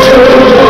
church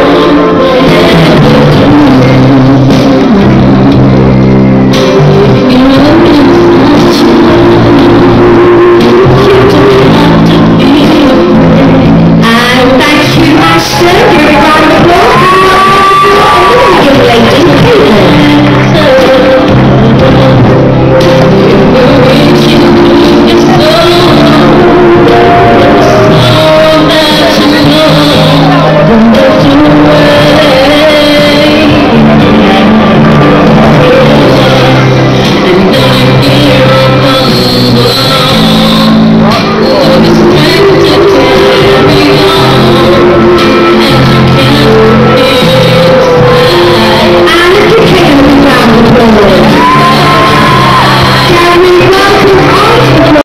Thank you.